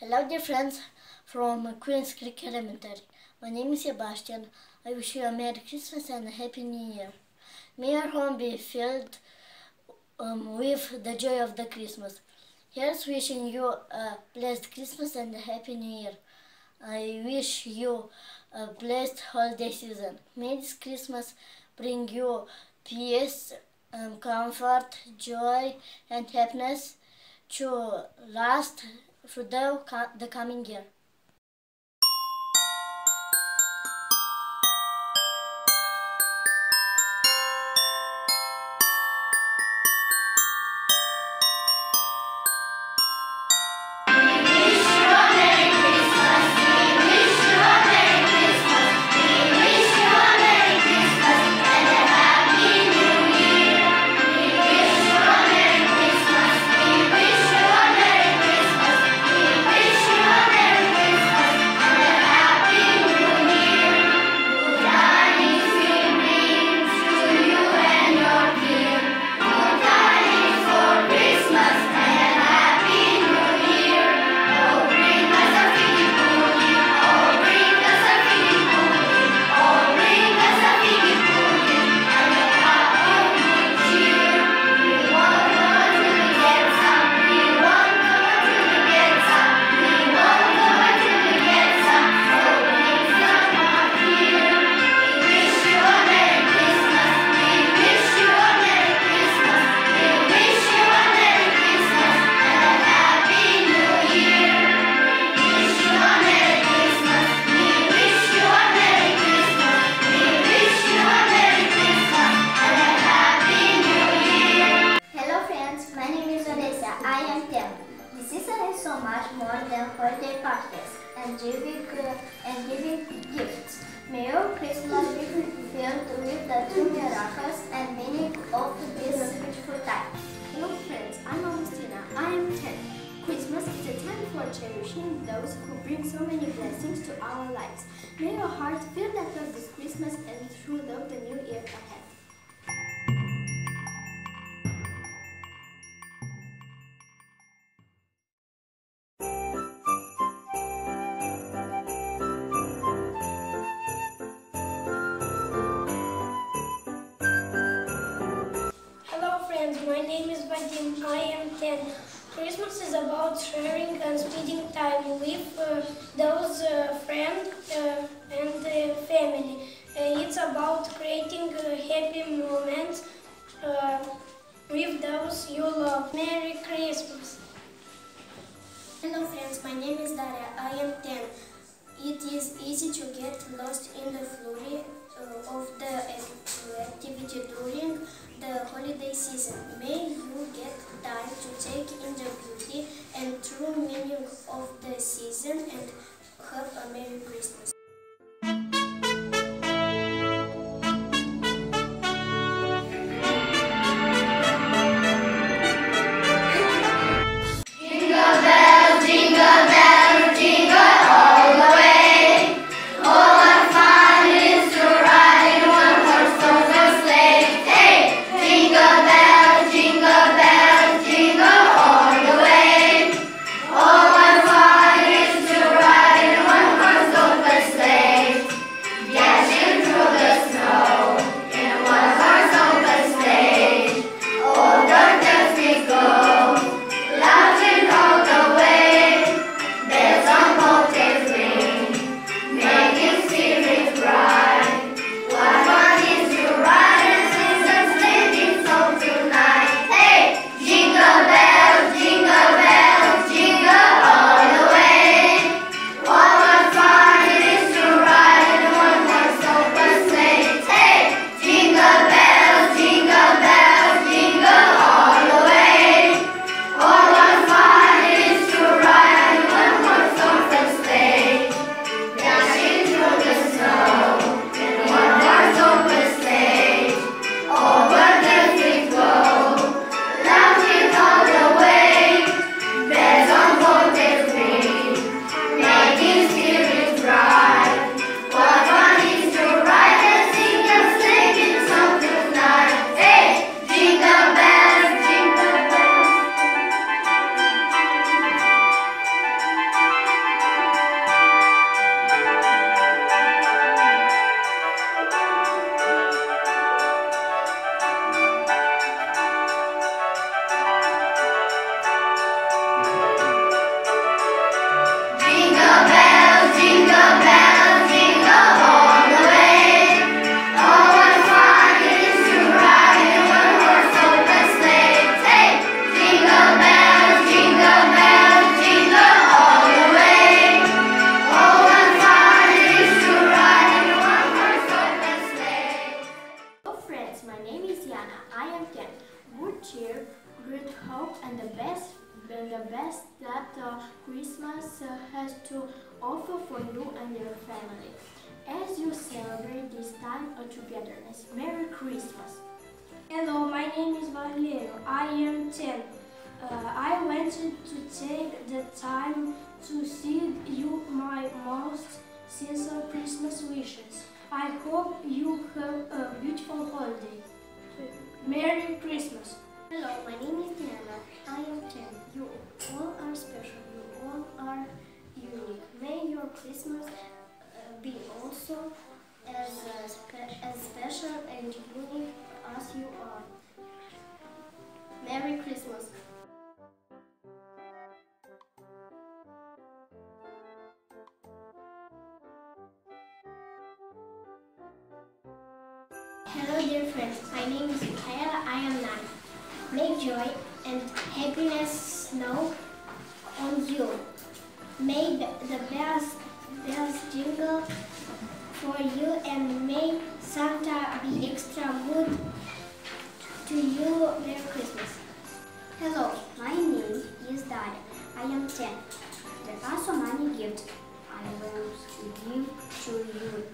Hello, dear friends from Queen's Creek Elementary. My name is Sebastian. I wish you a Merry Christmas and a Happy New Year. May your home be filled um, with the joy of the Christmas. Here's wishing you a blessed Christmas and a Happy New Year. I wish you a blessed holiday season. May this Christmas bring you peace, um, comfort, joy, and happiness to last through the, the coming year. More than holiday parties and giving uh, and giving gifts. May your Christmas be filled with the true miracles and meaning of this beautiful time. Hello friends, I'm Augustina. I am 10. Christmas is a time for cherishing those who bring so many blessings to our lives. May your heart feel that love this Christmas and throughout the new year ahead. My name is Vadim. I am 10. Christmas is about sharing and spending time with uh, those uh, friends uh, and family. Uh, it's about creating uh, happy moments uh, with those you love. Merry Christmas! Hello friends, my name is Daria. I am 10. It is easy to get lost in the flurry of the activity during the holiday season. May you get time to take in the beauty and true meaning of the season and have a Merry Christmas. Has to offer for you and your family. As you celebrate this time of togetherness, Merry Christmas! Hello, my name is Valerio. I am 10. Uh, I wanted to take the time to send you my most sincere Christmas wishes. I hope you have a beautiful holiday. Merry Christmas. Hello, my name is Diana. I am 10. You all are special. All are unique. May your Christmas uh, be also as, uh, as special and unique as you are. Merry Christmas. Hello, dear friends. My name is Michaela. I am nine. May joy and happiness snow on you. May the the bells, bells jingle for you and may Santa be extra good to you. Merry Christmas. Hello, my name is Daria. I am 10. There are so many gifts I will give to you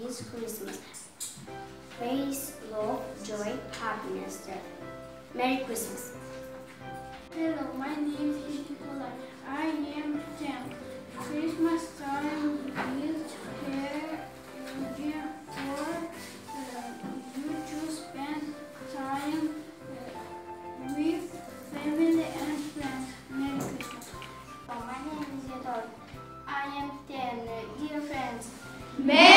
this Christmas. Peace, love, joy, happiness. Merry Christmas. Hello, my name is Nikolai. I am ten. Christmas time is here for uh, you to spend time uh, with family and friends. Merry Christmas. Oh, my name is Yadol. I am ten. Uh, dear friends, Merry